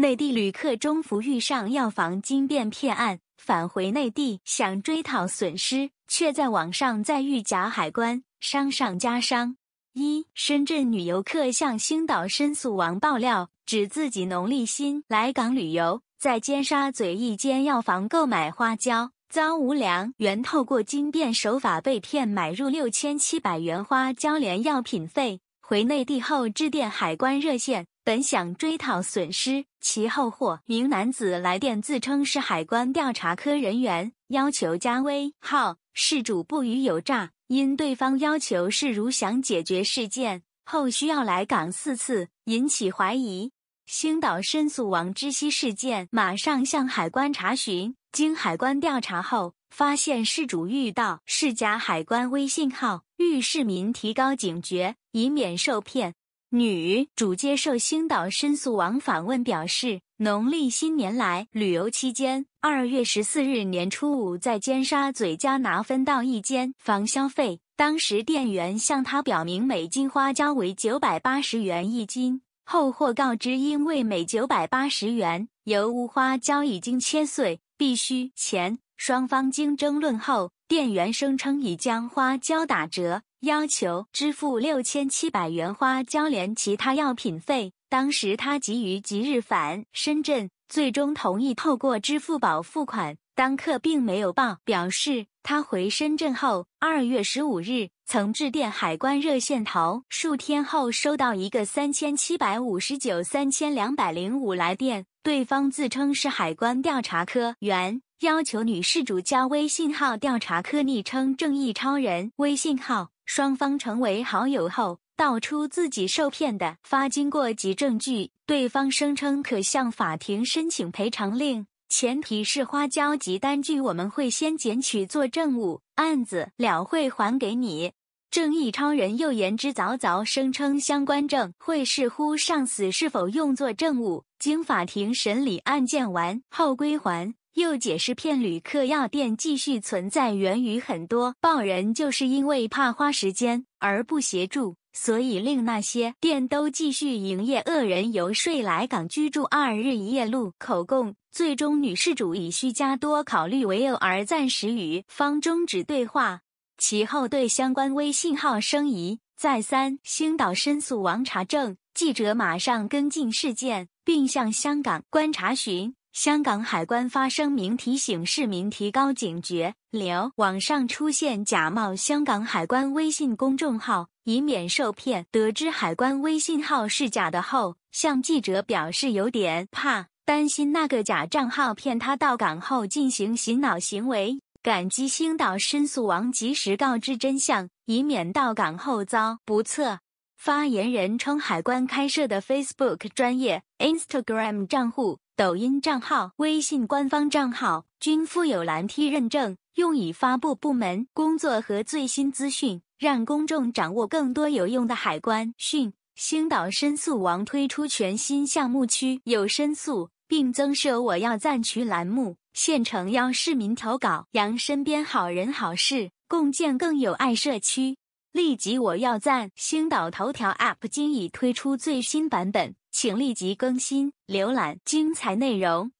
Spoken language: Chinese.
内地旅客中伏遇上药房惊变骗案，返回内地想追讨损失，却在网上再遇假海关，伤上加伤。一深圳女游客向星岛申诉王爆料，指自己农历新来港旅游，在尖沙咀一间药房购买花椒，遭无良原透过惊变手法被骗买入六千七百元花椒连药品费。回内地后致电海关热线。本想追讨损失，其后获名男子来电，自称是海关调查科人员，要求加微号。事主不予有诈，因对方要求是如想解决事件后需要来港四次，引起怀疑。星岛申诉王知悉事件，马上向海关查询。经海关调查后，发现事主遇到是假海关微信号，欲市民提高警觉，以免受骗。女主接受星岛申诉网访问表示，农历新年来旅游期间，二月十四日年初五在尖沙咀加拿分到一间房消费，当时店员向他表明每斤花椒为九百八十元一斤，后获告知因为每九百八十元油污花椒已经切碎，必须钱。双方经争论后，店员声称已将花椒打折。要求支付六千七百元花椒连其他药品费，当时他急于即日返深圳，最终同意透过支付宝付款。当客并没有报，表示他回深圳后，二月十五日曾致电海关热线头，数天后收到一个三千七百五十九三千两百零五来电，对方自称是海关调查科员，要求女事主加微信号调查科昵称正义超人微信号。双方成为好友后，道出自己受骗的发经过及证据。对方声称可向法庭申请赔偿令，前提是花椒及单据我们会先检取作证物，案子了会还给你。正义超人又言之凿凿声称相关证会视乎上司是否用作证物，经法庭审理案件完后归还。又解释骗旅客药店继续存在，源于很多报人就是因为怕花时间而不协助，所以令那些店都继续营业。恶人游说来港居住二日一夜录口供，最终女事主以需加多考虑为由而暂时与方终止对话，其后对相关微信号生疑，再三星岛申诉王查证，记者马上跟进事件，并向香港观查询。香港海关发声明提醒市民提高警觉，留网上出现假冒香港海关微信公众号，以免受骗。得知海关微信号是假的后，向记者表示有点怕，担心那个假账号骗他到港后进行洗脑行为。感激星岛申诉王及时告知真相，以免到港后遭不测。发言人称，海关开设的 Facebook 专业、Instagram 账户。抖音账号、微信官方账号均附有蓝 T 认证，用以发布部门工作和最新资讯，让公众掌握更多有用的海关讯。星岛申诉王推出全新项目区有申诉，并增设我要赞区栏目，现诚邀市民投稿，扬身边好人好事，共建更有爱社区。立即我要赞！星岛头条 App 今已推出最新版本，请立即更新浏览精彩内容。